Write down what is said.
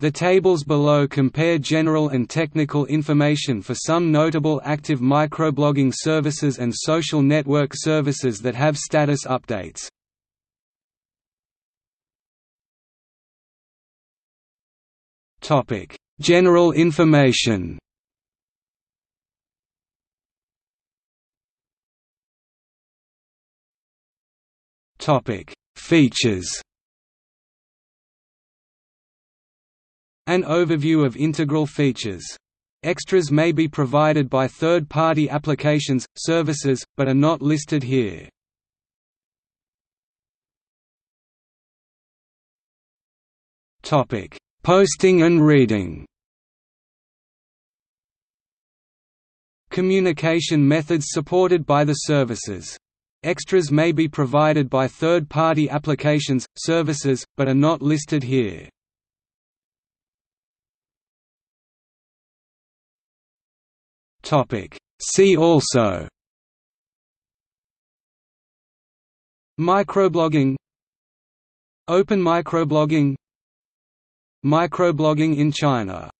The tables below compare general and technical information for some notable active microblogging services and social network services that have status updates. General information Features An overview of integral features. Extras may be provided by third-party applications, services, but are not listed here. Posting and reading Communication methods supported by the services. Extras may be provided by third-party applications, services, but are not listed here. See also Microblogging Open microblogging Microblogging in China